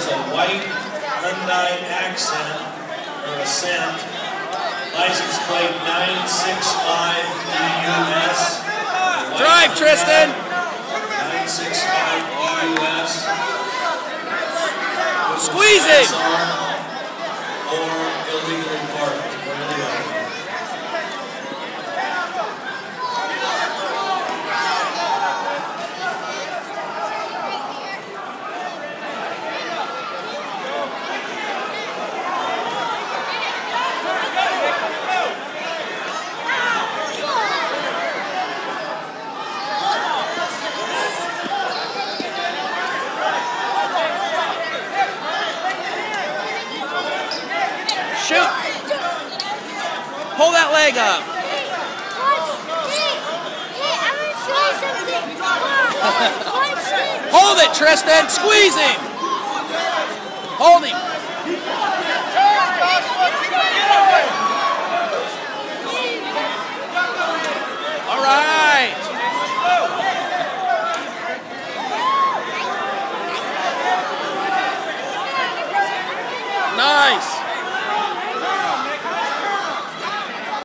is a white Hyundai accent or Ascent, license plate 965 EUS. Drive, Tristin! 965 EUS. Squeezing! Shoot! Pull that leg up. Hold it, Tristin. Squeeze him. Hold him.